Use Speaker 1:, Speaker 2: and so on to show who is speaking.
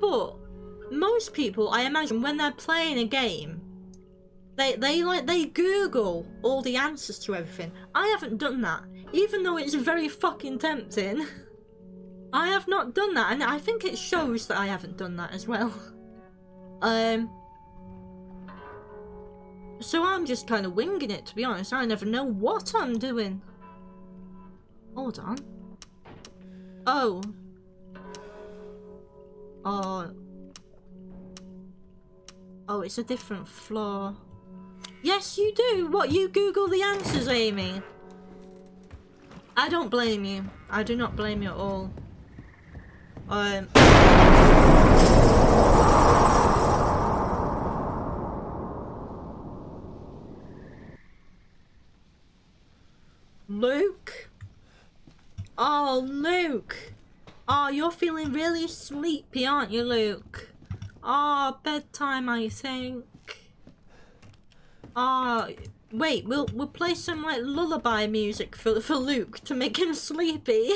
Speaker 1: But most people, I imagine, when they're playing a game, they they like they Google all the answers to everything. I haven't done that, even though it's very fucking tempting. I have not done that, and I think it shows that I haven't done that as well. Um. So I'm just kind of winging it, to be honest. I never know what I'm doing. Hold on. Oh. Oh. Oh, it's a different floor. Yes, you do. What, you Google the answers, Amy? I don't blame you. I do not blame you at all. Um... Luke? Oh, Luke! Oh, you're feeling really sleepy, aren't you, Luke? Oh, bedtime, I think. Oh, wait, we'll we'll play some like lullaby music for for Luke to make him sleepy.